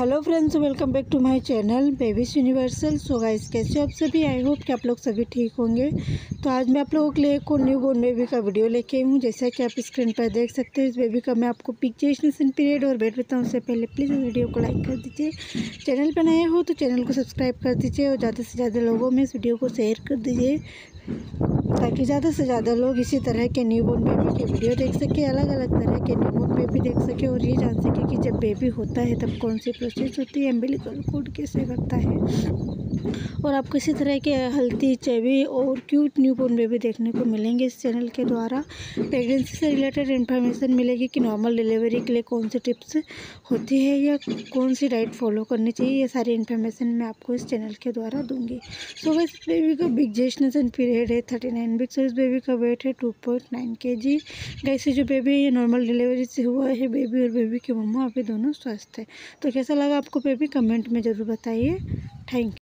Hello friends, welcome back to my channel babies universal. So guys कैसे आप सभी? I hope कि आप लोग सभी ठीक होंगे। तो आज मैं आप लोगों के लिए एक और न्यू बोर्न बेबी का वीडियो लेके आई हूँ। जैसा कि आप स्क्रीन पर देख सकते हैं, इस बेबी का मैं आपको पिक्चेशन पीरियड और बैठ बताऊँ। उससे पहले प्लीज़ वीडियो को लाइक कर दीजिए। चैनल पर नए हो तो चैनल को सब्सक्राइब कर दीजिए और ज़्यादा से ज़्यादा लोगों में इस वीडियो को शेयर कर दीजिए। ताकि ज़्यादा से ज़्यादा लोग इसी तरह के न्यू बोर्न बेबी के वीडियो देख सके अलग अलग तरह के न्यू बोर्न बेबी देख सके और ये जान सके कि जब बेबी होता है तब कौन सी छोटी है एम्बिलिकल कोड कैसे करता है? और आपको इसी तरह के हल्दी चेवी और क्यूट न्यू बोर्न बेबी देखने को मिलेंगे इस चैनल के द्वारा। प्रेगनेंसी से रिलेटेड इन्फॉर्मेशन मिलेगी कि नॉर्मल डिलीवरी के लिए कौन सी टिप्स होती है या कौन सी डाइट फॉलो करनी चाहिए, ये सारी इन्फॉर्मेशन मैं आपको इस चैनल के द्वारा दूँगी। सो इस बेबी का बिग जेशनेशन पीरियड है थर्टी नाइन वीक्स और इस बेबी का वेट है टू पॉइंट नाइन के जी वैसे जो बेबी है, ये नॉर्मल डिलीवरी से हुआ है बेबी और बेबी की मम्मा, अभी दोनों स्वस्थ है। तो कैसा लगा आपको बेबी कमेंट में ज़रूर बताइए। Thank you